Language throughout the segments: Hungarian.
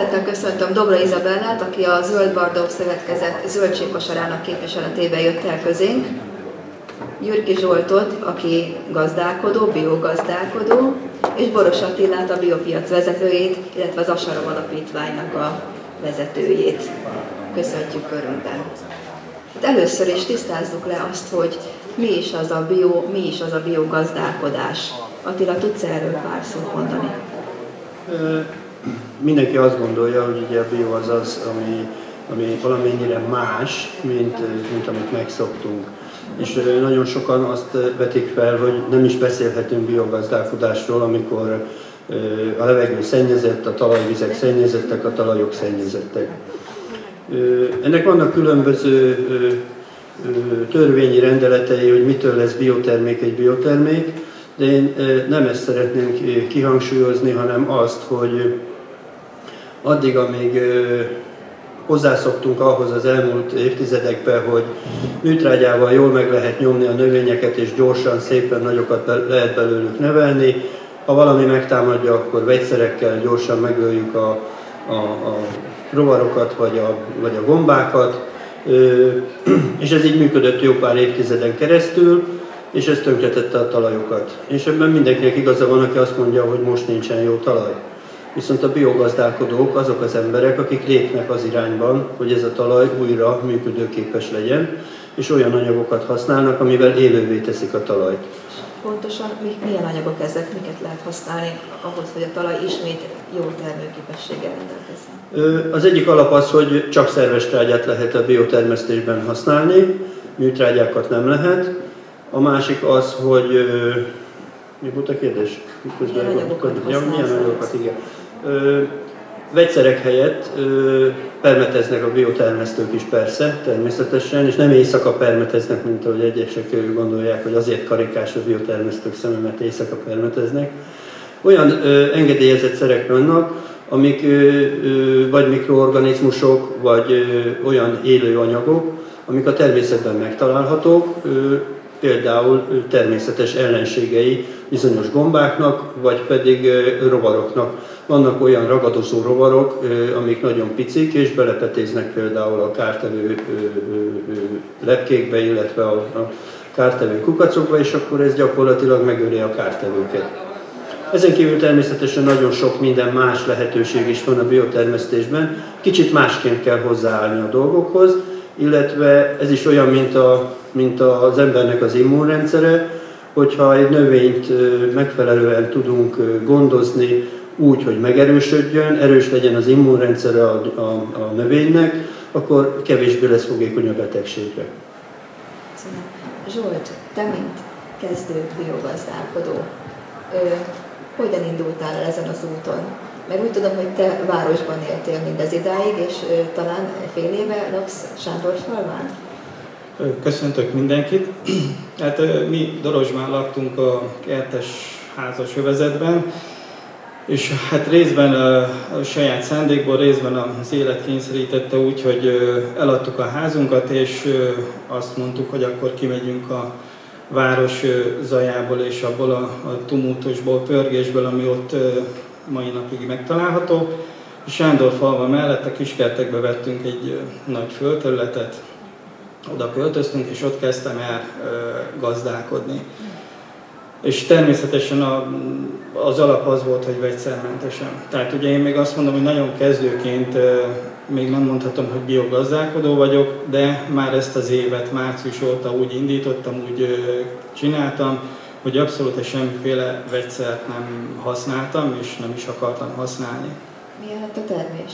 Szeretettel köszöntöm Dobra Izabellát, aki a Zöld Bardó Szövetkezet zöldségkosarának képviseletébe jött el közénk. Gyürki Zsoltot, aki gazdálkodó, biogazdálkodó, és Boros Attilát, a biopiac vezetőjét, illetve az Asarom Alapítványnak a vezetőjét. Köszöntjük körünkben. Hát először is tisztázzuk le azt, hogy mi is az a bio, mi is az a biogazdálkodás. Attila, tudsz erről pár szót mondani? Mindenki azt gondolja, hogy ugye a bio az az, ami, ami valamennyire más, mint, mint amit megszoktunk. És nagyon sokan azt vetik fel, hogy nem is beszélhetünk biogazdálkodásról, amikor a levegő szennyezett, a talajvizek szennyezettek, a talajok szennyezettek. Ennek vannak különböző törvényi rendeletei, hogy mitől lesz biotermék egy biotermék, de én nem ezt szeretném kihangsúlyozni, hanem azt, hogy addig, amíg hozzászoktunk ahhoz az elmúlt évtizedekben, hogy műtrágyával jól meg lehet nyomni a növényeket, és gyorsan, szépen nagyokat lehet belőlük nevelni. Ha valami megtámadja, akkor vegyszerekkel gyorsan megöljük a, a, a rovarokat, vagy a, vagy a gombákat. És ez így működött jó pár évtizeden keresztül, és ez tönkretette a talajokat. És ebben mindenkinek igaza van, aki azt mondja, hogy most nincsen jó talaj. Viszont a biogazdálkodók azok az emberek, akik lépnek az irányban, hogy ez a talaj újra működőképes legyen, és olyan anyagokat használnak, amivel élővé teszik a talajt. Pontosan milyen anyagok ezek, miket lehet használni ahhoz, hogy a talaj ismét jó termőképességgel rendelkezzen? Az egyik alap az, hogy csak szerves trágyát lehet a biotermesztésben használni, műtrágyákat nem lehet. A másik az, hogy mi volt a kérdés? Miközben milyen anyagokat, ja, milyen anyagokat igen. Ö, vegyszerek helyett ö, permeteznek a biotermesztők is persze, természetesen, és nem éjszaka permeteznek, mint ahogy egyesek gondolják, hogy azért karikás a biotermesztők szeme, mert éjszaka permeteznek. Olyan ö, engedélyezett szerek vannak, amik ö, ö, vagy mikroorganizmusok, vagy ö, olyan élő anyagok, amik a természetben megtalálhatók, ö, például természetes ellenségei bizonyos gombáknak, vagy pedig rovaroknak. Vannak olyan ragadozó rovarok, amik nagyon picik, és belepetéznek például a kártevő lepkékbe, illetve a kártevő kukacokba, és akkor ez gyakorlatilag megöli a kártevőket. Ezen kívül természetesen nagyon sok minden más lehetőség is van a biotermesztésben. Kicsit másként kell hozzáállni a dolgokhoz, illetve ez is olyan, mint, a, mint az embernek az immunrendszere, hogyha egy növényt megfelelően tudunk gondozni úgy, hogy megerősödjön, erős legyen az immunrendszere a, a, a növénynek, akkor kevésbé lesz fogékony a betegségre. Zsolt, te mint kezdő biogazdálkodó, hogyan indultál el ezen az úton? Mert úgy tudom, hogy te városban éltél mindez idáig, és talán fél éve laksz Sándorfalván? Köszöntök mindenkit. Hát mi Dorosban laktunk a kertes házas övezetben, és hát részben a saját szándékból, részben az élet kényszerítette úgy, hogy eladtuk a házunkat, és azt mondtuk, hogy akkor kimegyünk a város zajából és abból a, a tumultusból, pörgésből, ami ott mai napig megtalálható. Sándor falva mellett a kiskertekbe vettünk egy nagy földterületet, oda költöztünk, és ott kezdtem el gazdálkodni. És természetesen a, az alap az volt, hogy vegyszermentesen. Tehát ugye én még azt mondom, hogy nagyon kezdőként még nem mondhatom, hogy biogazdálkodó vagyok, de már ezt az évet március óta úgy indítottam, úgy csináltam, hogy abszolút semmiféle vegyszert nem használtam, és nem is akartam használni. Milyen lett a termés?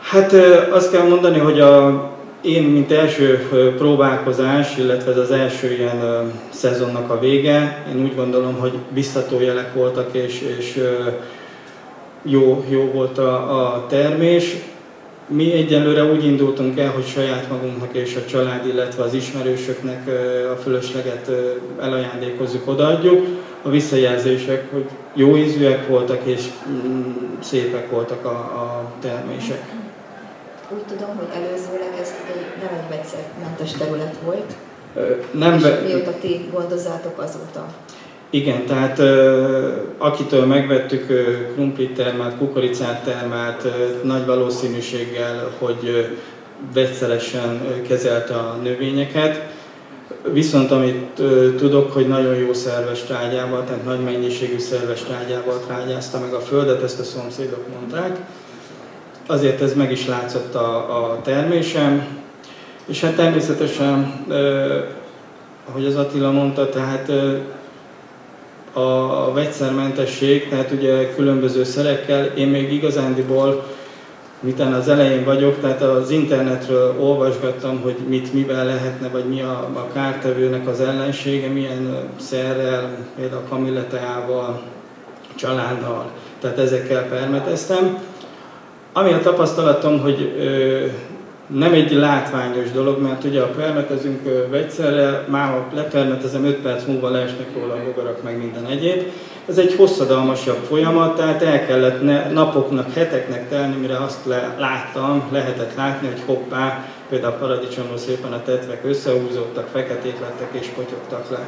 Hát azt kell mondani, hogy a én, mint első próbálkozás, illetve ez az első ilyen szezonnak a vége, én úgy gondolom, hogy biztató jelek voltak, és, és jó, jó volt a, a termés. Mi egyelőre úgy indultunk el, hogy saját magunknak és a család, illetve az ismerősöknek a fölösleget elajándékozzuk, odaadjuk. A visszajelzések, hogy jó ízűek voltak és mm, szépek voltak a, a termések úgy tudom, hogy előzőleg nem egy vegyszermentes terület volt. Nem és be... mióta ti gondozzátok azóta? Igen, tehát akitől megvettük krumplit termelt, kukoricát termelt, nagy valószínűséggel, hogy vegyszeresen kezelte a növényeket. Viszont amit tudok, hogy nagyon jó szerves trágyával, tehát nagy mennyiségű szerves trágyával trágyázta meg a földet, ezt a szomszédok mondták. Azért ez meg is látszott a, a termésem. És hát természetesen, ahogy az Attila mondta, tehát a vegyszermentesség, tehát ugye különböző szerekkel, én még igazándiból, miután az elején vagyok, tehát az internetről olvasgattam, hogy mit mivel lehetne, vagy mi a, a kártevőnek az ellensége, milyen szerrel, például kamilleteával, családdal, tehát ezekkel permeteztem. Ami a tapasztalatom, hogy nem egy látványos dolog, mert ugye a permetezünk vegyszerrel, már ha lepermetezem 5 perc múlva leesnek róla a bogarak, meg minden egyéb. Ez egy hosszadalmasabb folyamat, tehát el kellett ne, napoknak, heteknek telni, mire azt le, láttam, lehetett látni, hogy hoppá, például a paradicsomról szépen a tetvek összehúzódtak, feketék lettek és potyogtak le.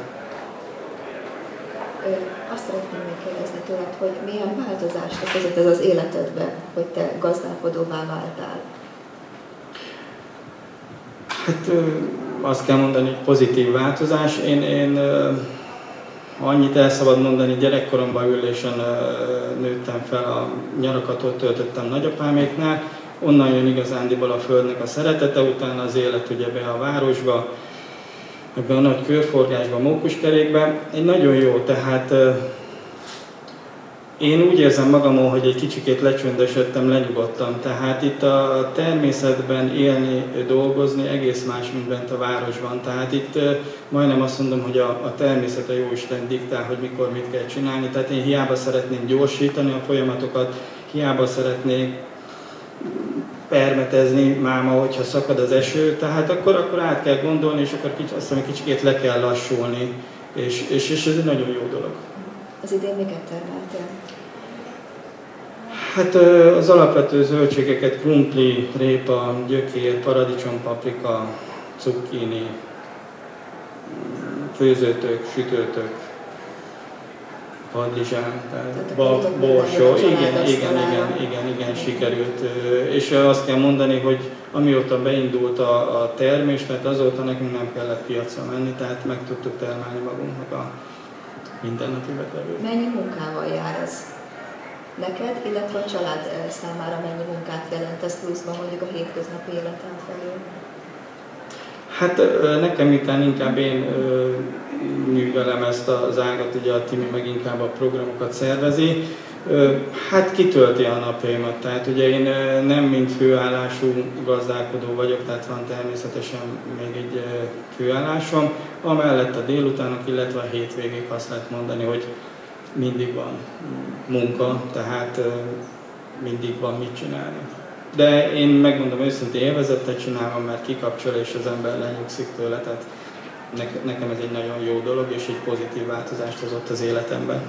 Azt szeretném még kérdezni tőled, hogy milyen változást okozott ez az életedbe, hogy te gazdálkodóvá váltál? Hát azt kell mondani, hogy pozitív változás. Én, én annyit el szabad mondani, gyerekkoromban ülésen nőttem fel, a nyarakat ott töltöttem nagyapáméknál, onnan jön igazándiból a földnek a szeretete, utána az élet ugye be a városba, ebbe a nagy körforgásba, mókuskerékbe. Egy nagyon jó, tehát én úgy érzem magamon, hogy egy kicsikét lecsöndesedtem, lenyugodtam. Tehát itt a természetben élni, dolgozni egész más, mint bent a városban. Tehát itt majdnem azt mondom, hogy a, a természet a Jóisten diktál, hogy mikor mit kell csinálni. Tehát én hiába szeretném gyorsítani a folyamatokat, hiába szeretnék permetezni máma, hogyha szakad az eső, tehát akkor, akkor át kell gondolni, és akkor kicsit, azt mondom, kicsikét le kell lassulni, és, és, és ez egy nagyon jó dolog. Az idén miket termeltél? Hát az alapvető zöldségeket, krumpli, répa, gyökér, paradicsom, paprika, cukkini, főzőtök, sütőtök, padlizsán, borsó, igen, igen, igen, igen, igen, sikerült. És azt kell mondani, hogy amióta beindult a, a termés, mert azóta nekünk nem kellett piacra menni, tehát meg tudtuk termelni magunknak a mindennapi betevőt. Mennyi munkával jár ez neked, illetve a család eh, számára mennyi munkát jelent ez pluszban mondjuk a hétköznapi életen felül? Hát nekem után inkább én művelem ezt az ágat, ugye a Timi meg inkább a programokat szervezi. Hát kitölti a napjaimat, tehát ugye én nem mint főállású gazdálkodó vagyok, tehát van természetesen még egy főállásom, amellett a délutánok, illetve a hétvégék azt lehet mondani, hogy mindig van munka, tehát mindig van mit csinálni. De én megmondom őszintén, élvezettel csinálom, mert kikapcsol és az ember lenyugszik tőle, tehát nekem ez egy nagyon jó dolog, és egy pozitív változást hozott az életemben.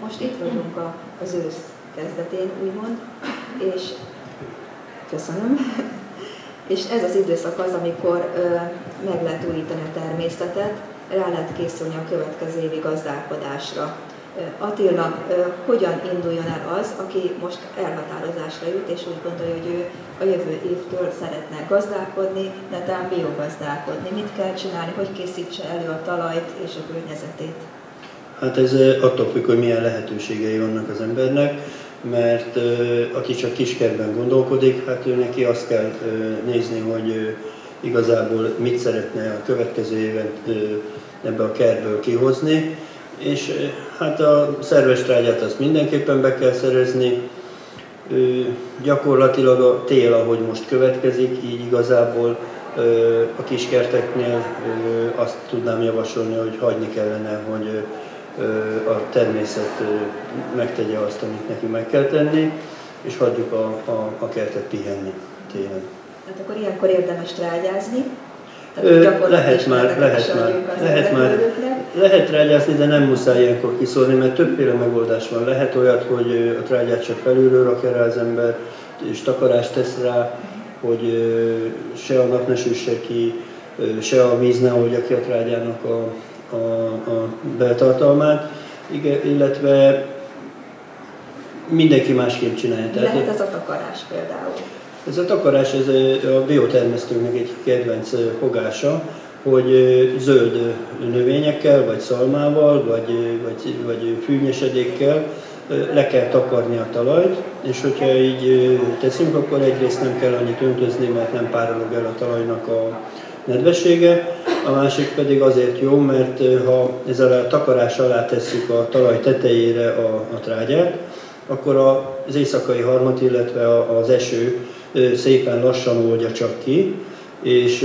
Most itt vagyunk az ősz kezdetén, úgymond, és köszönöm. És ez az időszak az, amikor meg lehet újítani a természetet, rá lehet készülni a következő évi gazdálkodásra. Attila, hogyan induljon el az, aki most elhatározásra jut, és úgy gondolja, hogy ő a jövő évtől szeretne gazdálkodni, de talán biogazdálkodni. Mit kell csinálni, hogy készítse elő a talajt és a környezetét? Hát ez attól függ, hogy milyen lehetőségei vannak az embernek, mert aki csak kiskerben gondolkodik, hát ő neki azt kell nézni, hogy igazából mit szeretne a következő éven ebbe a kertből kihozni, és hát a szerves trágyát azt mindenképpen be kell szerezni, gyakorlatilag a tél, ahogy most következik, így igazából a kiskerteknél azt tudnám javasolni, hogy hagyni kellene, hogy a természet megtegye azt, amit neki meg kell tenni, és hagyjuk a, a, a kertet pihenni télen. Hát akkor ilyenkor érdemes trágyázni, tehát lehet már, lehet már, lehet már, lehet trágyászni, de nem muszáj ilyenkor kiszólni, mert többféle megoldás van. Lehet olyat, hogy a trágyát csak felülről rakja rá az ember, és takarást tesz rá, hogy se a nap ne süsse ki, se a víz ne oldja ki a trágyának a, a, a beltartalmát, illetve mindenki másképp csinálja. Tehát Lehet ez a takarás például? Ez a takarás, ez a biotermesztőnek egy kedvenc fogása, hogy zöld növényekkel, vagy szalmával, vagy, vagy, vagy fűnyesedékkel le kell takarni a talajt, és hogyha így teszünk, akkor egyrészt nem kell annyit öntözni, mert nem párolog el a talajnak a nedvessége, a másik pedig azért jó, mert ha ezzel a takarás alá tesszük a talaj tetejére a, a trágyát, akkor az éjszakai harmat, illetve az eső szépen lassan oldja csak ki, és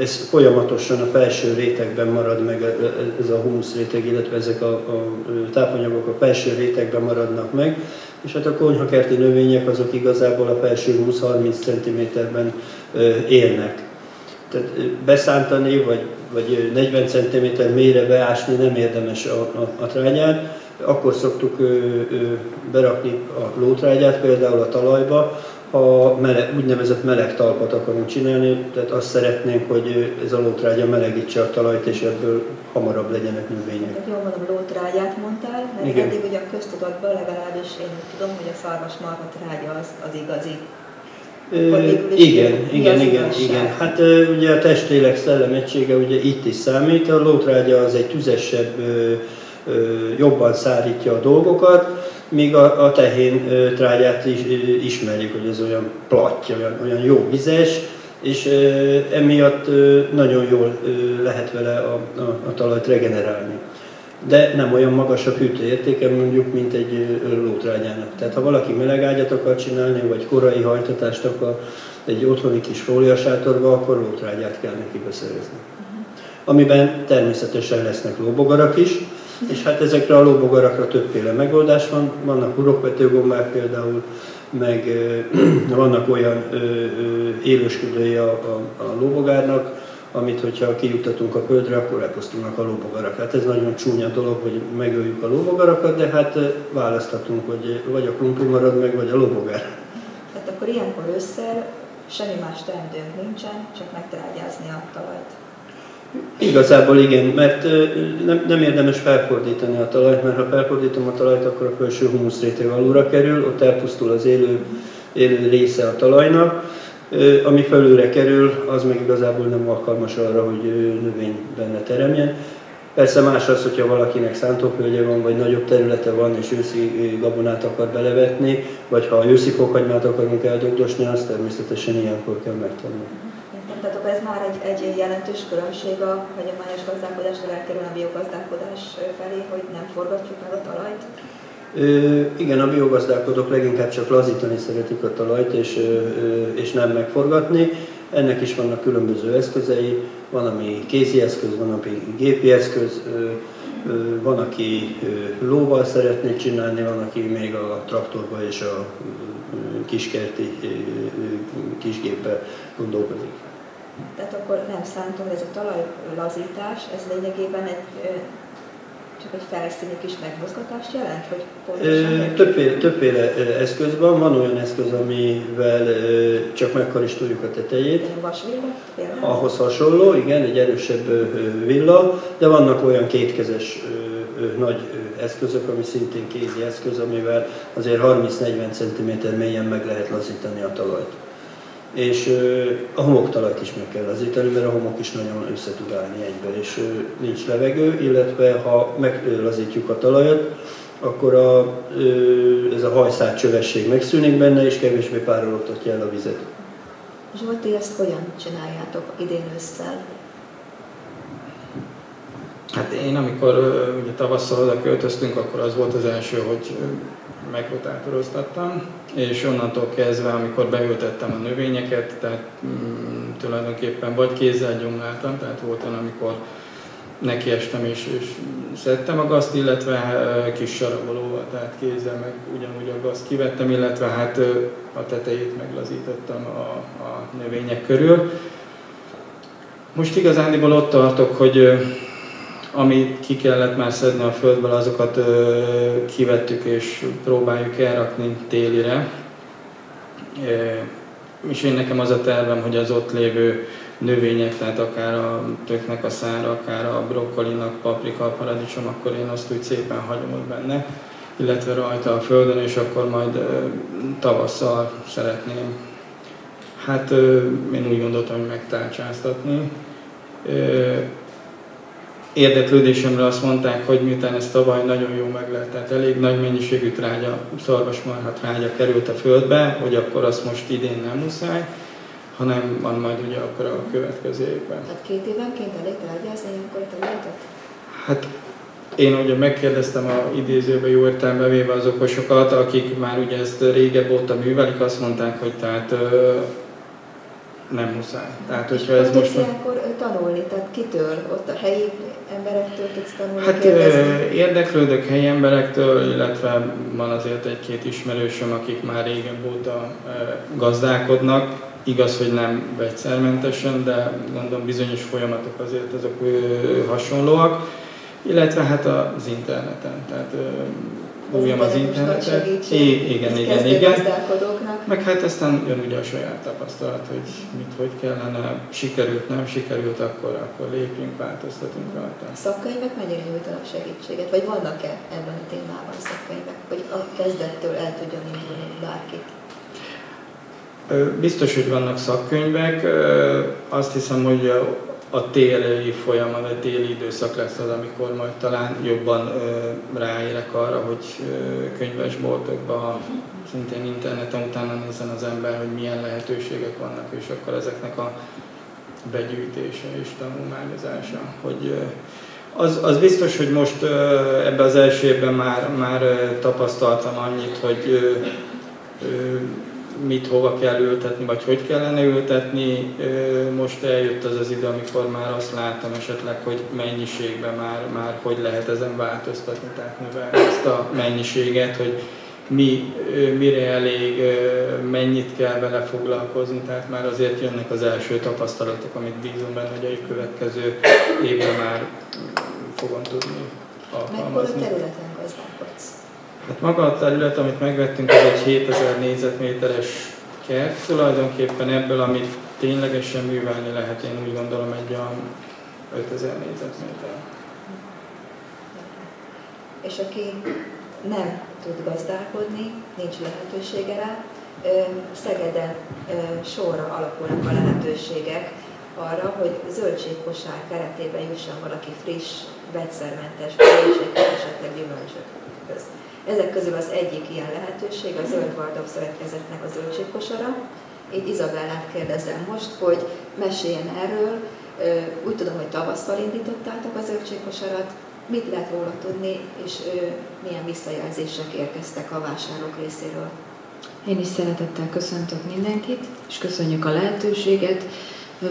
ez folyamatosan a felső rétegben marad meg, ez a humusz réteg, illetve ezek a, a tápanyagok a felső rétegben maradnak meg, és hát a konyhakerti növények azok igazából a felső 20-30 cm-ben élnek. Tehát beszántani, vagy, vagy 40 cm mélyre beásni nem érdemes a, a, a trágyát, akkor szoktuk ö, ö, berakni a lótrágyát például a talajba, ha meleg, úgynevezett meleg talpat akarunk csinálni, tehát azt szeretnénk, hogy ez a lótrágya melegítse a talajt, és ebből hamarabb legyenek növények. Tehát jól mondom, lótrágyát mondtál, mert Igen. eddig ugye a köztudatban legalábbis én tudom, hogy a szarvasmarha trágya az, az igazi. Igen, igen, igen, igen. Hát ugye a testlélek szellemegysége ugye itt is számít, a lótrágya az egy tüzesebb, jobban szárítja a dolgokat, míg a, a tehén trágyát is ismerjük, hogy ez olyan plattya, olyan, olyan jó vizes, és emiatt nagyon jól lehet vele a, a, a talajt regenerálni. De nem olyan magas a hűtőértéke mondjuk, mint egy lótrágyának. Tehát ha valaki melegágyat akar csinálni, vagy korai hajtatást akar egy otthoni kis fóliasátorba, akkor lótrágyát kell neki beszerezni. Amiben természetesen lesznek lóbogarak is, és hát ezekre a lóbogarakra többféle megoldás van. Vannak urokvetőgombák például, meg vannak olyan élősködői a, a, a lóbogárnak, amit hogyha kijutatunk a földre, akkor elpusztulnak a lóbogarak. Hát ez nagyon csúnya dolog, hogy megöljük a lóbogarakat, de hát választhatunk, hogy vagy a krumpli marad meg, vagy a lóbogár. Tehát akkor ilyenkor ősszel semmi más teendőnk nincsen, csak megtrágyázni a talajt. Igazából igen, mert nem, nem érdemes felfordítani a talajt, mert ha felfordítom a talajt, akkor a felső réteg alulra kerül, ott elpusztul az élő, élő része a talajnak, ami felülre kerül, az meg igazából nem alkalmas arra, hogy növény benne teremjen. Persze más az, hogyha valakinek szántóföldje van, vagy nagyobb területe van, és őszi gabonát akar belevetni, vagy ha őszi fokhagymát akarunk eldogdosni, azt természetesen ilyenkor kell megtenni. Már egy, egy jelentős különbség a hagyományos gazdálkodástól elkerül a biogazdálkodás felé, hogy nem forgatjuk meg a talajt? Ö, igen, a biogazdálkodók leginkább csak lazítani szeretik a talajt, és, ö, és nem megforgatni. Ennek is vannak különböző eszközei, van ami kézi eszköz, van ami gépi eszköz, ö, ö, van aki lóval szeretné csinálni, van aki még a traktorba és a kiskerti kisgéppel gondolkodik. Tehát akkor nem szántom, ez a talajlazítás, ez lényegében egy csak egy felszíni kis megmozgatást jelent? Hogy pontosan többféle, többféle eszköz van, van olyan eszköz, amivel csak megkaristoljuk a tetejét. Ahhoz hasonló, igen, egy erősebb villa, de vannak olyan kétkezes nagy eszközök, ami szintén kézi eszköz, amivel azért 30-40 cm mélyen meg lehet lazítani a talajt és a homoktalajt is meg kell lazítani, mert a homok is nagyon össze tud állni egyben, és nincs levegő, illetve ha meglazítjuk a talajat, akkor a, ez a hajszát csövesség megszűnik benne, és kevésbé párologtatja el a vizet. Zsolti, ezt hogyan csináljátok idén ősszel? Hát én, amikor ugye tavasszal oda költöztünk, akkor az volt az első, hogy megrotátoroztattam, és onnantól kezdve, amikor beültettem a növényeket, tehát mm, tulajdonképpen vagy kézzel gyomláltam, tehát volt amikor nekiestem és, és szedtem a gazt, illetve kis sarabolóval, tehát kézzel meg ugyanúgy a gazt kivettem, illetve hát a tetejét meglazítottam a, a növények körül. Most igazándiból ott tartok, hogy amit ki kellett már szedni a földből, azokat ö, kivettük és próbáljuk elrakni télire. E, és én nekem az a tervem, hogy az ott lévő növények, tehát akár a töknek a szára, akár a brokkolinak, paprika, paradicsom, akkor én azt úgy szépen hagyom ott benne, illetve rajta a földön, és akkor majd tavasszal szeretném, hát én úgy gondoltam, hogy megtárcsáztatni. Érdeklődésemre azt mondták, hogy miután ez tavaly nagyon jó meg lett, tehát elég nagy mennyiségű trágya, szarvasmarha trágya került a földbe, hogy akkor azt most idén nem muszáj, hanem van majd ugye akkor a következő évben. Tehát két évenként elég tárgyázni ilyenkor a területet? Hát én ugye megkérdeztem a idézőbe jó értelembe véve az okosokat, akik már ugye ezt régebb óta művelik, azt mondták, hogy tehát nem muszáj. Tehát, hogyha ez most... ilyenkor tanulni, tehát kitől? Ott a helyi emberektől tudsz tanulni? Hát kérdezni? érdeklődök helyi emberektől, illetve van azért egy-két ismerősöm, akik már régebb óta gazdálkodnak, Igaz, hogy nem vegyszermentesen, de mondom bizonyos folyamatok azért azok hasonlóak, illetve hát az interneten. Tehát újam az internetet. I- igen, igen, igen. Meg hát aztán jön ugye a saját tapasztalat, hogy mit, hogy kellene, sikerült, nem sikerült, akkor, akkor lépjünk, változtatunk rajta. A szakkönyvek mennyire nyújtanak segítséget, vagy vannak-e ebben a témában szakkönyvek, hogy a kezdettől el tudjon indulni bárki? Biztos, hogy vannak szakkönyvek. Azt hiszem, hogy a téli folyamat, a téli időszak lesz az, amikor majd talán jobban ráérek arra, hogy könyvesboltokban, szintén interneten utána nézzen az ember, hogy milyen lehetőségek vannak, és akkor ezeknek a begyűjtése és tanulmányozása. Hogy az, az biztos, hogy most ebben az első évben már, már tapasztaltam annyit, hogy mit hova kell ültetni, vagy hogy kellene ültetni. Most eljött az az idő, amikor már azt látom esetleg, hogy mennyiségben már, már hogy lehet ezen változtatni, tehát növelni ezt a mennyiséget, hogy mi, mire elég, mennyit kell vele foglalkozni, tehát már azért jönnek az első tapasztalatok, amit bízom benne, hogy a következő évben már fogom tudni alkalmazni. Mekkora területen? Hát maga a terület, amit megvettünk, az egy 7000 négyzetméteres kert, tulajdonképpen ebből, amit ténylegesen művelni lehet, én úgy gondolom egy olyan 5000 négyzetméter. És aki nem tud gazdálkodni, nincs lehetősége rá, Szegeden sorra alakulnak a lehetőségek arra, hogy zöldségkosár keretében jusson valaki friss, vegyszermentes, esetleg gyümölcsöt közt. Ezek közül az egyik ilyen lehetőség a Zöld Vardok Szövetkezetnek a zöldségkosara. Így Izabellát kérdezem most, hogy meséljen erről. Úgy tudom, hogy tavasszal indítottátok a zöldségkosarat. Mit lehet róla tudni, és milyen visszajelzések érkeztek a vásárlók részéről? Én is szeretettel köszöntök mindenkit, és köszönjük a lehetőséget.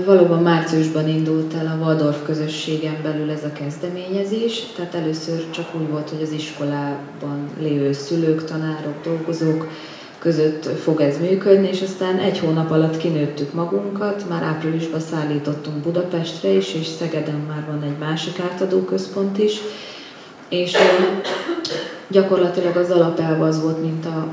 Valóban márciusban indult el a Waldorf közösségen belül ez a kezdeményezés, tehát először csak úgy volt, hogy az iskolában lévő szülők, tanárok, dolgozók között fog ez működni, és aztán egy hónap alatt kinőttük magunkat, már áprilisban szállítottunk Budapestre is, és Szegeden már van egy másik átadó központ is, és gyakorlatilag az alapelve az volt, mint a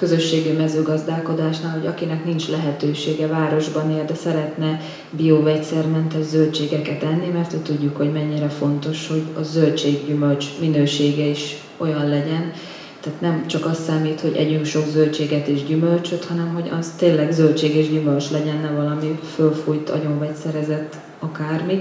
közösségi mezőgazdálkodásnál, hogy akinek nincs lehetősége városban él, de szeretne biovegyszermentes zöldségeket enni, mert tudjuk, hogy mennyire fontos, hogy a zöldséggyümölcs minősége is olyan legyen, tehát nem csak az számít, hogy együnk sok zöldséget és gyümölcsöt, hanem hogy az tényleg zöldség és gyümölcs legyen, ne valami fölfújt, agyonvegyszerezett akármi.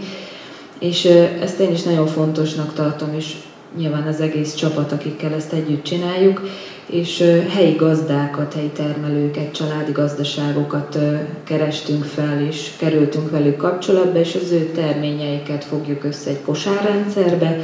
És ezt én is nagyon fontosnak tartom, és nyilván az egész csapat, akikkel ezt együtt csináljuk, és helyi gazdákat, helyi termelőket, családi gazdaságokat kerestünk fel, és kerültünk velük kapcsolatba, és az ő terményeiket fogjuk össze egy kosárrendszerbe,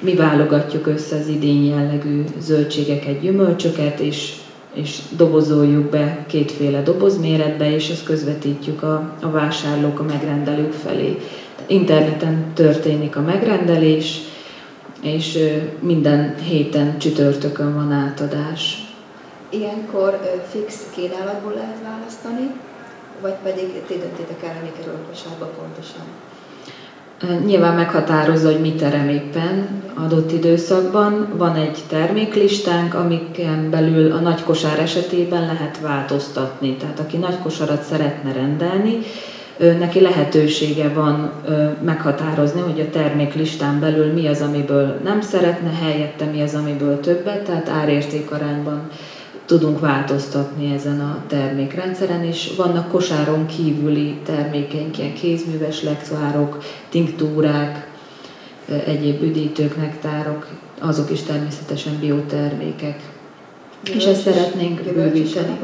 mi válogatjuk össze az idény jellegű zöldségeket, gyümölcsöket, és, és dobozoljuk be kétféle dobozméretbe, és ezt közvetítjük a, a vásárlók, a megrendelők felé. Interneten történik a megrendelés, és minden héten csütörtökön van átadás. Ilyenkor fix kínálatból lehet választani, vagy pedig ti döntitek el, mi kerül a kosárba pontosan? Nyilván meghatározza, hogy mit terem éppen adott időszakban. Van egy terméklistánk, amiken belül a nagy kosár esetében lehet változtatni. Tehát aki nagy kosarat szeretne rendelni, neki lehetősége van meghatározni, hogy a terméklistán belül mi az, amiből nem szeretne, helyette mi az, amiből többet, tehát árértékarányban tudunk változtatni ezen a termékrendszeren, és vannak kosáron kívüli termékeink, ilyen kézműves lekvárok, tinktúrák, egyéb üdítők, nektárok, azok is természetesen biotermékek. Gyümölcs és ezt szeretnénk bővíteni.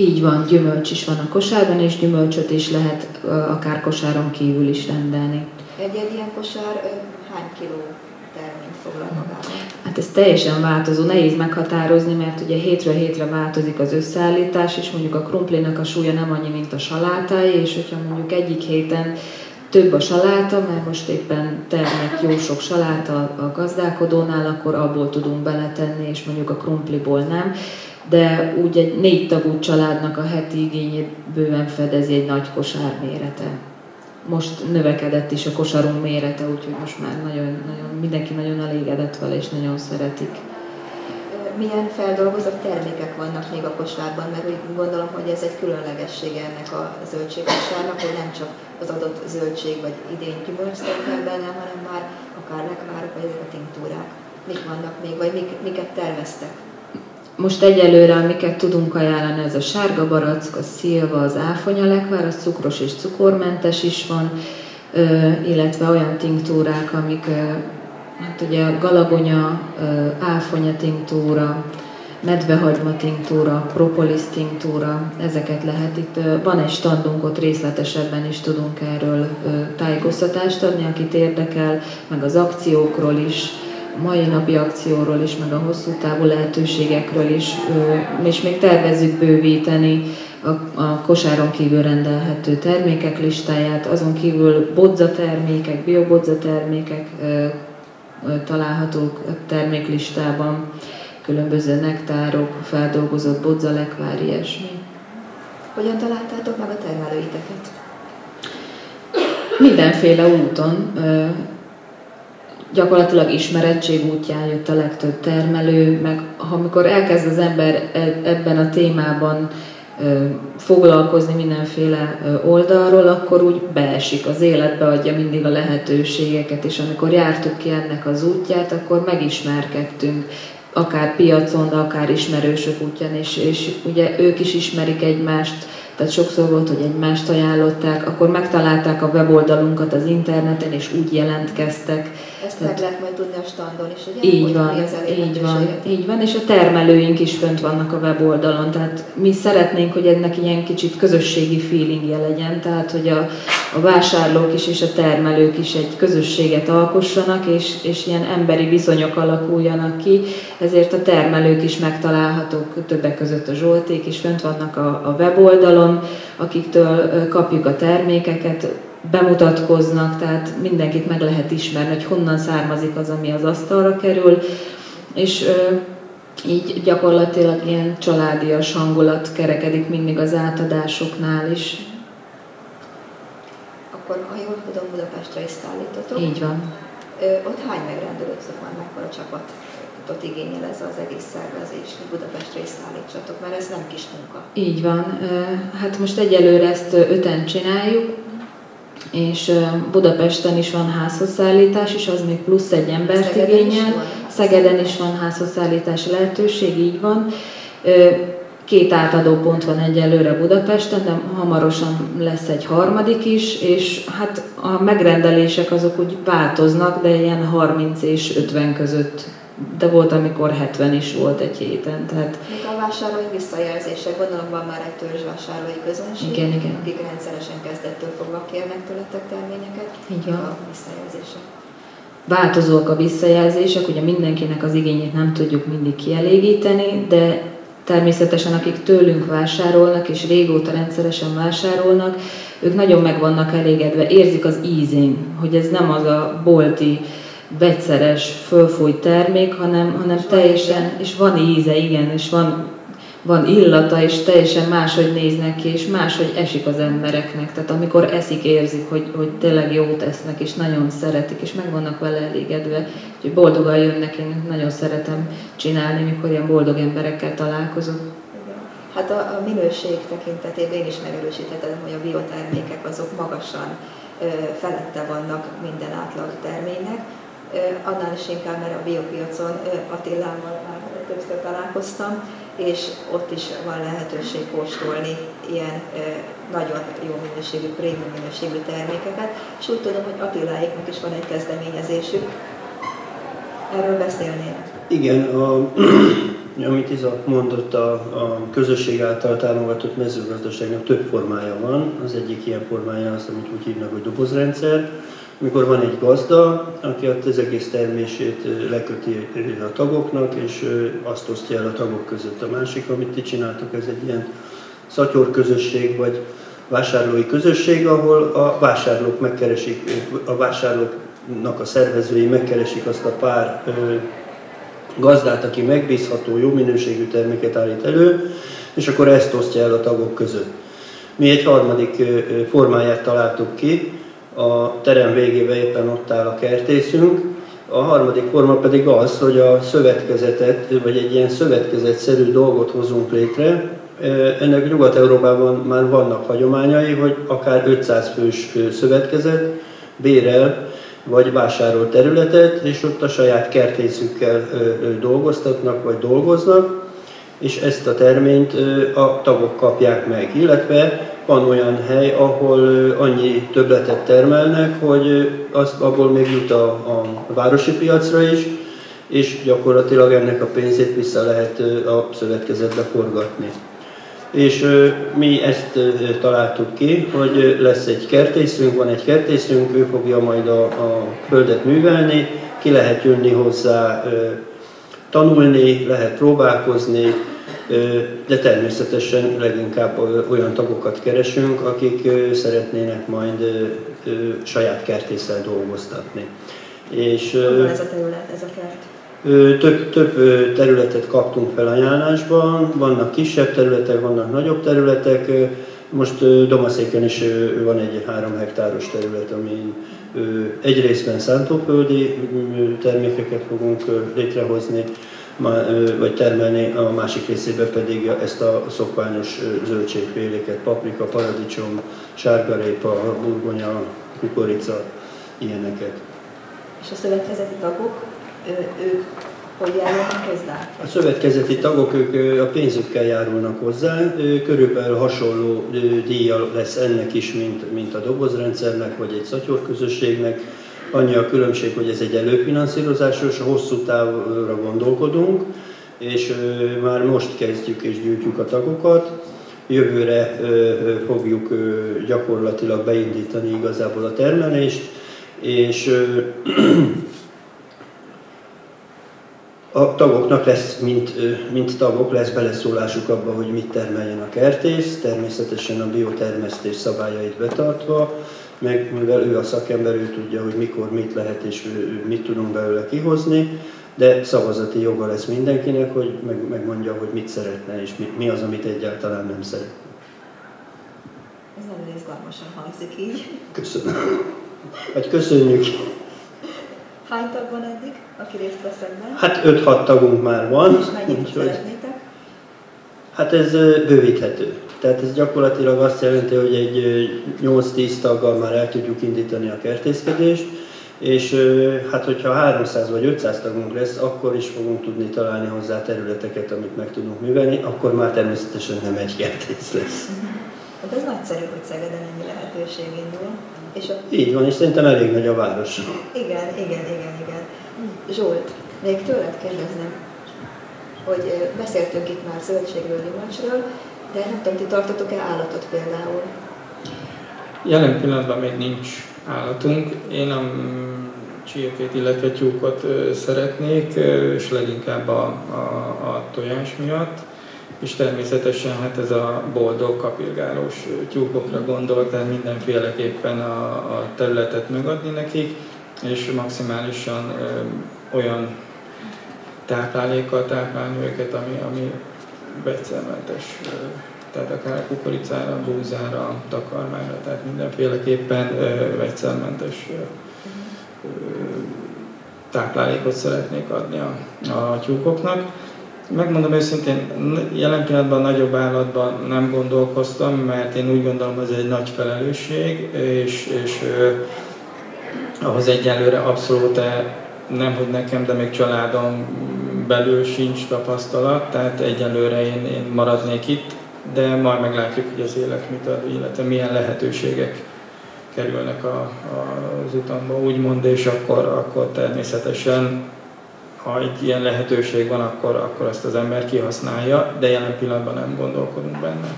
Így van, gyümölcs is van a kosárban, és gyümölcsöt is lehet akár kosáron kívül is rendelni. Egy-egy ilyen kosár hány kiló terményt foglal magában? Hát ez teljesen változó, nehéz meghatározni, mert ugye hétről hétre változik az összeállítás, és mondjuk a krumplinak a súlya nem annyi, mint a salátáé, és hogyha mondjuk egyik héten több a saláta, mert most éppen termett jó sok saláta a gazdálkodónál, akkor abból tudunk beletenni, és mondjuk a krumpliból nem. De úgy egy négy tagú családnak a heti igényét bőven fedezi egy nagy kosár mérete. Most növekedett is a kosarunk mérete, úgyhogy most már nagyon, nagyon, mindenki nagyon elégedett vele, és nagyon szeretik milyen feldolgozott termékek vannak még a kosárban, mert úgy gondolom, hogy ez egy különlegessége ennek a zöldségkosárnak, hogy nem csak az adott zöldség vagy idény gyümölcs benne, hanem már akár lekvárok, vagy ezek a tinktúrák. Mik vannak még, vagy mik, miket terveztek? Most egyelőre, amiket tudunk ajánlani, ez a sárga barack, a szilva, az áfonya lekvár, az cukros és cukormentes is van, illetve olyan tinktúrák, amik hát ugye galagonya, áfonya tinktúra, medvehagyma tinktúra, propolis tinktúra, ezeket lehet. Itt van egy standunk, ott részletesebben is tudunk erről tájékoztatást adni, akit érdekel, meg az akciókról is, mai napi akcióról is, meg a hosszú távú lehetőségekről is, és még tervezzük bővíteni a, a kosáron kívül rendelhető termékek listáját, azon kívül bodza termékek, biobodza termékek, találhatók a terméklistában, különböző nektárok, feldolgozott bodzalekvár, ilyesmi. Hogyan találtátok meg a termelőiteket? Mindenféle úton. Gyakorlatilag ismerettség útján jött a legtöbb termelő, meg amikor elkezd az ember e, ebben a témában foglalkozni mindenféle oldalról, akkor úgy beesik az életbe, adja mindig a lehetőségeket, és amikor jártuk ki ennek az útját, akkor megismerkedtünk, akár piacon, de akár ismerősök útján, és, és ugye ők is ismerik egymást, tehát sokszor volt, hogy egymást ajánlották, akkor megtalálták a weboldalunkat az interneten, és úgy jelentkeztek. Tehát, meg lehet majd tudni a standon is, ugye? Így van, így van, így van, és a termelőink is fönt vannak a weboldalon, tehát mi szeretnénk, hogy ennek ilyen kicsit közösségi feelingje legyen, tehát hogy a, a vásárlók is és a termelők is egy közösséget alkossanak, és, és ilyen emberi viszonyok alakuljanak ki, ezért a termelők is megtalálhatók, többek között a Zsolték is fönt vannak a, a weboldalon, akiktől kapjuk a termékeket, bemutatkoznak, tehát mindenkit meg lehet ismerni, hogy honnan származik az, ami az asztalra kerül, és így gyakorlatilag ilyen családias hangulat kerekedik mindig az átadásoknál is. Akkor, ha jól tudom, Budapestre is szállítotok. Így van. Ö, ott hány megrendelőtök van, mekkora csapat? ott igényel ez az egész szervezés, hogy Budapestre is szállítsatok, mert ez nem kis munka. Így van. Hát most egyelőre ezt öten csináljuk, és Budapesten is van házhozszállítás, és az még plusz egy embert Szegeden igényel. Is Szegeden is van házhozszállítási lehetőség, így van. Két átadópont van egyelőre Budapesten, de hamarosan lesz egy harmadik is, és hát a megrendelések azok úgy változnak, de ilyen 30 és 50 között de volt, amikor 70 is volt egy héten. Tehát... Még a vásárlói visszajelzések, gondolom van már egy törzsvásárlói közönség, igen, igen. akik rendszeresen kezdettől fogva kérnek tőletek terményeket. Így van. A visszajelzések. Változóak a visszajelzések, ugye mindenkinek az igényét nem tudjuk mindig kielégíteni, de természetesen akik tőlünk vásárolnak, és régóta rendszeresen vásárolnak, ők nagyon meg vannak elégedve, érzik az ízén, hogy ez nem az a bolti vegyszeres, fölfújt termék, hanem, hanem teljesen, és van íze, igen, és van, van illata, és teljesen máshogy néznek ki, és máshogy esik az embereknek. Tehát amikor eszik, érzik, hogy, hogy tényleg jót esznek, és nagyon szeretik, és meg vannak vele elégedve. Úgyhogy boldogan jönnek, én nagyon szeretem csinálni, mikor ilyen boldog emberekkel találkozok. Hát a, a minőség tekintetében én is megerősíthetem, hogy a biotermékek azok magasan ö, felette vannak minden átlag terménynek. Annál is inkább, mert a biopiacon Attilával már többször találkoztam, és ott is van lehetőség kóstolni ilyen nagyon jó minőségű, prémium minőségű termékeket, és úgy tudom, hogy Attiláiknak is van egy kezdeményezésük. Erről beszélnének. Igen, a, amit Iza mondott, a, a közösség által támogatott mezőgazdaságnak több formája van. Az egyik ilyen formája az, amit úgy hívnak, hogy dobozrendszer, amikor van egy gazda, aki az egész termését leköti a tagoknak, és azt osztja el a tagok között. A másik, amit ti csináltok, ez egy ilyen szatyor közösség, vagy vásárlói közösség, ahol a vásárlók megkeresik, a vásárlóknak a szervezői megkeresik azt a pár gazdát, aki megbízható, jó minőségű terméket állít elő, és akkor ezt osztja el a tagok között. Mi egy harmadik formáját találtuk ki, a terem végében éppen ott áll a kertészünk, a harmadik forma pedig az, hogy a szövetkezetet, vagy egy ilyen szövetkezetszerű dolgot hozunk létre. Ennek Nyugat-Európában már vannak hagyományai, hogy akár 500 fős szövetkezet bérel vagy vásárol területet, és ott a saját kertészükkel dolgoztatnak, vagy dolgoznak, és ezt a terményt a tagok kapják meg. Illetve van olyan hely, ahol annyi többletet termelnek, hogy az, abból még jut a, a városi piacra is, és gyakorlatilag ennek a pénzét vissza lehet a szövetkezetbe forgatni. És mi ezt találtuk ki, hogy lesz egy kertészünk, van egy kertészünk, ő fogja majd a, a földet művelni, ki lehet jönni hozzá, tanulni, lehet próbálkozni, de természetesen leginkább olyan tagokat keresünk, akik szeretnének majd saját kertészel dolgoztatni. És, Hol ez a terület, ez a kert? Több, több területet kaptunk felajánlásban, vannak kisebb területek, vannak nagyobb területek. Most Domaszéken is van egy három hektáros terület, ami egyrésztben szántóföldi termékeket fogunk létrehozni, vagy termelni, a másik részében pedig ezt a szokványos zöldségféléket, paprika, paradicsom, sárgarépa, burgonya, kukorica, ilyeneket. És a szövetkezeti tagok ők hogy járulnak hozzá? A szövetkezeti tagok ők a pénzükkel járulnak hozzá, körülbelül hasonló díja lesz ennek is, mint, mint a dobozrendszernek, vagy egy szatyorközösségnek. Annyi a különbség, hogy ez egy előfinanszírozásos, hosszú távra gondolkodunk, és már most kezdjük és gyűjtjük a tagokat. Jövőre fogjuk gyakorlatilag beindítani igazából a termelést, és a tagoknak lesz, mint, mint tagok, lesz beleszólásuk abba, hogy mit termeljen a kertész, természetesen a biotermesztés szabályait betartva, meg mivel ő a szakember, ő tudja, hogy mikor mit lehet és mit tudunk belőle kihozni, de szavazati joga lesz mindenkinek, hogy meg, megmondja, hogy mit szeretne és mi, mi az, amit egyáltalán nem szeret. Ez nagyon izgalmasan hangzik így. Köszönöm. Vagy köszönjük. Hány tag van eddig, aki részt vesz ebben? Hát 5-6 tagunk már van. És mennyit szeretnétek? Hát ez bővíthető. Tehát ez gyakorlatilag azt jelenti, hogy egy 8-10 taggal már el tudjuk indítani a kertészkedést, és hát hogyha 300 vagy 500 tagunk lesz, akkor is fogunk tudni találni hozzá területeket, amit meg tudunk művelni, akkor már természetesen nem egy kertész lesz. Hát ez nagyszerű, hogy Szegeden ennyi lehetőség indul. És a... Így van, és szerintem elég nagy a város. Igen, igen, igen, igen. Zsolt, még tőled kérdezném, hogy beszéltünk itt már zöldségről, gyümölcsről, de nem tudom, ti tartotok-e állatot például? Jelen pillanatban még nincs állatunk. Én a csirkét, illetve tyúkot szeretnék, és leginkább a, a, a tojás miatt és természetesen hát ez a boldog kapirgálós tyúkokra gondol, tehát mindenféleképpen a, a területet megadni nekik, és maximálisan ö, olyan táplálékkal táplálni őket, ami, ami vegyszermentes, tehát akár kukoricára, búzára, takarmányra, tehát mindenféleképpen vegyszermentes táplálékot szeretnék adni a, a tyúkoknak. Megmondom őszintén, jelen pillanatban nagyobb állatban nem gondolkoztam, mert én úgy gondolom, hogy ez egy nagy felelősség, és, és ahhoz egyelőre abszolút nem, hogy nekem, de még családom belül sincs tapasztalat, tehát egyelőre én, én maradnék itt, de majd meglátjuk, hogy az élet mit ad, illetve milyen lehetőségek kerülnek a, a, az utamba, úgymond, és akkor, akkor természetesen, ha egy ilyen lehetőség van, akkor, akkor ezt az ember kihasználja, de jelen pillanatban nem gondolkodunk benne.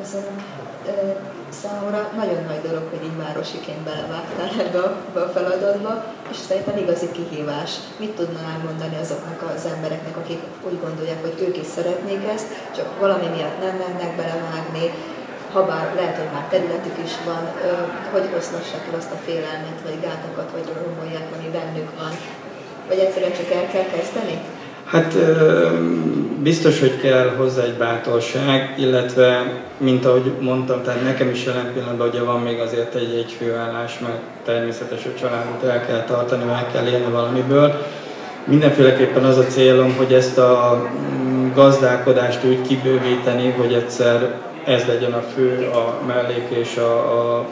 Köszönöm. Számomra nagyon nagy dolog, hogy így városiként belevágtál ebbe a, ebbe a feladatba, és szerintem igazi kihívás. Mit tudnál mondani azoknak az embereknek, akik úgy gondolják, hogy ők is szeretnék ezt, csak valami miatt nem mennek belevágni, ha bár lehet, hogy már területük is van, hogy oszlassák el azt a félelmet, vagy gátakat, vagy romolják, ami bennük van. Vagy egyszerűen csak el kell kezdeni? Hát biztos, hogy kell hozzá egy bátorság, illetve, mint ahogy mondtam, tehát nekem is jelen pillanatban ugye van még azért egy, egy főállás, mert természetesen a családot el kell tartani, el kell élni valamiből. Mindenféleképpen az a célom, hogy ezt a mm, gazdálkodást úgy kibővíteni, hogy egyszer ez legyen a fő, a mellék és a, a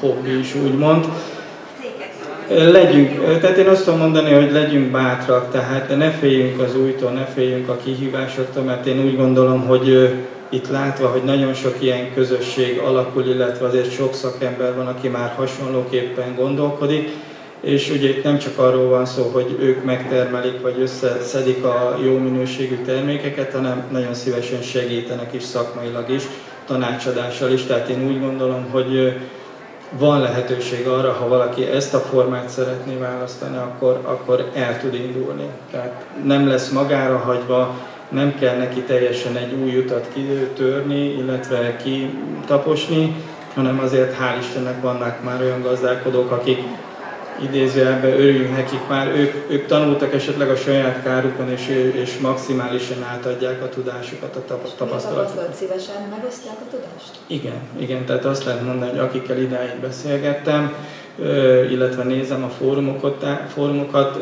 hobbi is úgymond. Legyünk, tehát én azt tudom mondani, hogy legyünk bátrak, tehát ne féljünk az újtól, ne féljünk a kihívásoktól, mert én úgy gondolom, hogy itt látva, hogy nagyon sok ilyen közösség alakul, illetve azért sok szakember van, aki már hasonlóképpen gondolkodik, és ugye itt nem csak arról van szó, hogy ők megtermelik, vagy összeszedik a jó minőségű termékeket, hanem nagyon szívesen segítenek is szakmailag is, tanácsadással is. Tehát én úgy gondolom, hogy van lehetőség arra, ha valaki ezt a formát szeretné választani, akkor, akkor el tud indulni. Tehát nem lesz magára hagyva, nem kell neki teljesen egy új utat kitörni, illetve kitaposni, hanem azért hál' Istennek vannak már olyan gazdálkodók, akik idézőjelben örüljünk nekik már, ők, ők tanultak esetleg a saját kárukon, és, és maximálisan átadják a tudásukat, a tapasztalatokat. szívesen megosztják a tudást? Igen, igen, tehát azt lehet mondani, hogy akikkel idáig beszélgettem, illetve nézem a fórumokat, fórumokat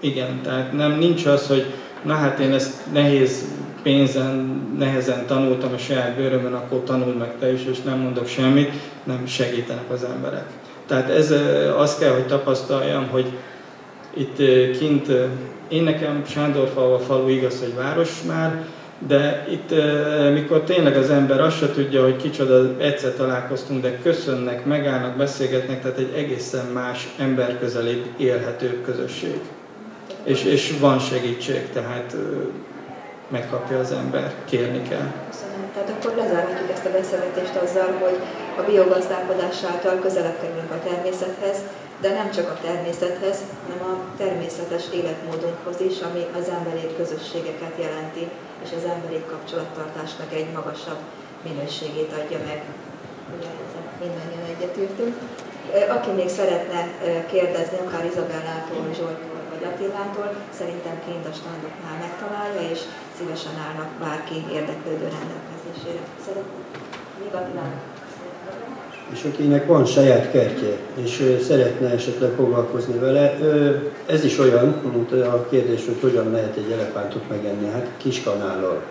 igen, tehát nem nincs az, hogy na hát én ezt nehéz pénzen, nehezen tanultam a saját bőrömön, akkor tanul meg te is, és nem mondok semmit, nem segítenek az emberek. Tehát ez azt kell, hogy tapasztaljam, hogy itt kint, én nekem Sándorfalva falu igaz, hogy város már, de itt, mikor tényleg az ember azt se tudja, hogy kicsoda, egyszer találkoztunk, de köszönnek, megállnak, beszélgetnek, tehát egy egészen más emberközelébb, élhetőbb közösség. És, és van segítség, tehát megkapja az ember, kérni kell. Köszönöm. Tehát akkor lezárhatjuk ezt a beszélgetést azzal, hogy a biogazdálkodás által közelebb kerülünk a természethez, de nem csak a természethez, hanem a természetes életmódunkhoz is, ami az emberi közösségeket jelenti, és az emberi kapcsolattartásnak egy magasabb minőségét adja meg. Ugye mindannyian egyetértünk. Aki még szeretne kérdezni, akár Izabellától, Zsoltól vagy Attilától, szerintem kint a standoknál megtalálja, és szívesen állnak bárki érdeklődő rendelkezésére. Szeretném. Még Attilát? És akinek van saját kertje, és szeretne esetleg foglalkozni vele, ez is olyan, mint a kérdés, hogy hogyan lehet egy elefántot megenni, hát kis kanállal.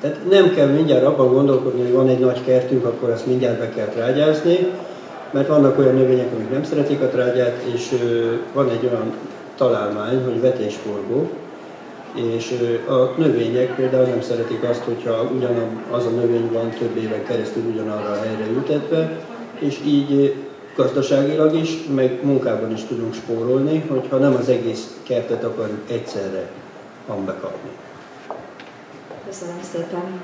Tehát nem kell mindjárt abban gondolkodni, hogy van egy nagy kertünk, akkor azt mindjárt be kell trágyázni, mert vannak olyan növények, amik nem szeretik a trágyát, és van egy olyan találmány, hogy vetésforgó, és a növények például nem szeretik azt, hogyha ugyanaz a növény van több éven keresztül ugyanarra a helyre ültetve, és így gazdaságilag is, meg munkában is tudunk spórolni, hogyha nem az egész kertet akarjuk egyszerre bekapni. Köszönöm szépen!